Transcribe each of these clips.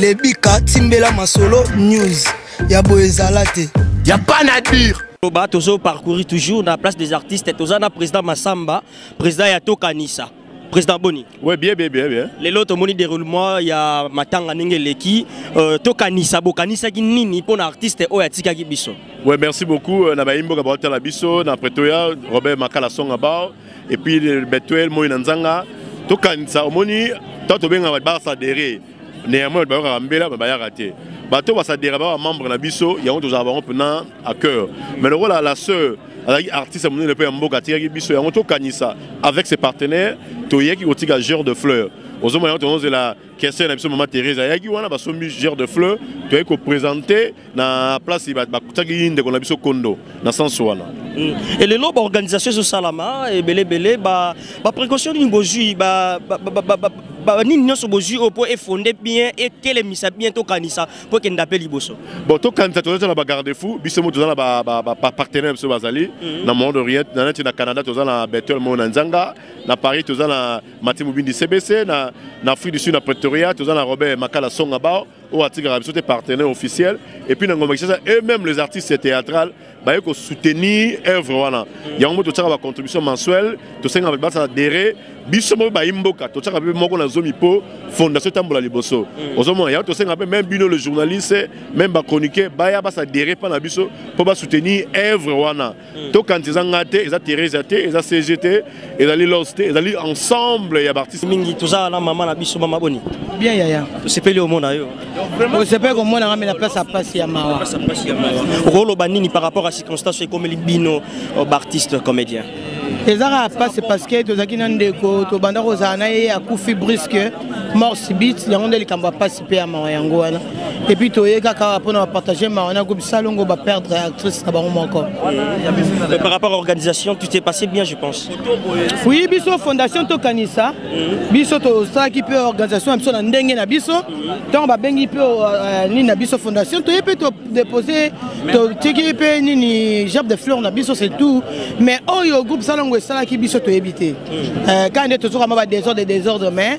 lebika timbela masolo news ya boye ezala te ya pas na dire loba tozo parcourir toujours na place des artistes toza na président masamba président ya tokanisa président boni oui bien bien bien bien lelo tomoni déroulement ya matanga ndenge eleki euh, tokanisa bokanisaki nini mpo na artiste oyo atikaki biso oui merci beaucoup euh, na bayi mboka baotala biso na pretoria robert makala songa bao et puis betuel moi na nzanga tokanisa omoni ntango tobengaka basadere Néanmoins, ba yokaka mbela mais bayaka te. Bato ba sadera ba membre na biso yango tozala bango pena à cœur. Mais lokola la sœur azalaki artiste monene mpe ya mboka atikaki biso yango tokanisa avec ses partenaires toyaki kotika genre de fleur ozomona yango tozozela kese na biso mama Therese ayaki wana basombi genre de fleur toyaki kopresente na place bakutaki ndeko na biso kondo na sense wana mm. e lelo baorganisation ezosalama ebele ebele baprécaution nini bozwi nini nyonso bozwi oyo mpo efonde bien etelemisa bien tokanisa mpo ekenda mpe liboso bon tokanisa toza na bagarde fou biso mo toza na bapartenaire biso bazali mm. na monde orient na neti na canada toza na betel moo na nzanga na paris toza na mati mobindi cbc na afrique du sud na pretoria toza na robert makala songa bao oyo atikaka biso te partenaire officiel et puis na ngoma kinshasa eux même les artistes théâtrales baye kosoutenir œuvre wana yango mpo totyaka bacontribution mensuelle tosengaka basala dere biso moko bayi mboka totyaka mpe moko na zomi mpo fondation etambola liboso mm. ozomona yango tosengaka mpe meme bino le journaliste meme bachroniqueur baya basala dere mpa na biso mpo basoutenir œuvre wana to kanti eza nga te eza Theresia te eza CG te ezali Los te ezali ensemble ya artiste mingi toza na mama na biso mama boni bien yaya tosepeli omona yo osepeli komona nga me na place ya pasi ya mawa okoloba nini par rapport à circonstance ekomeli bino euh, baartiste comédien ezaka pasi parce que tozalaki na ndeko tobanda kozala na ye akufi brisque mort subite yango nde likambo ya pasi mpe ya mawa yango wana epuis toye kaka mpona bapartage mawa na groupe salongo baperdre actrice na bango moko euh, par rapport à organisation tu t'es passé bien je pense oui biso fondation tokanisa mhm. biso tosalaki mpe organisation ya biso na ndenge na biso mhm. ntango babengi mpe euh, euh, nini na biso fondation toye mpe todepose totiki mpe nini jabe de fleur na biso c'est tout mais oyo groupe salongo esalaki biso toyebi te mhm. kaka nde tozoka mwa badesordre desordre mais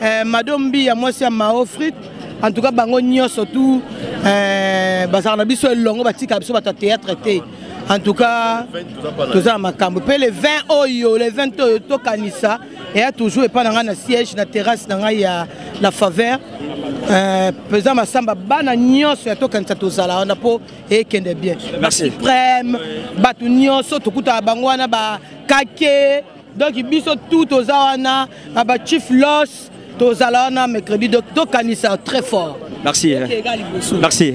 Eh, Mado Mbiya mwasi ya Mao Frit en tout cas bango nyonso tout eh, bazalaka na biso elongo batika biso bato ya théâtre te en tout cas toza na makambo mpe le 20 oyo le 20 oyo tokanisa eya toujours epai na ngai na siège na terrasse na ngai ya la faveur eh, président masamba bana nyonso ya tokanisa tozala wana mpo ekende bien basupreme bato nyonso tokutaka bango wana bakake donc biso tout toza wana na ba chief loss tozala wana mercredi donc tokanisa très fort merci merci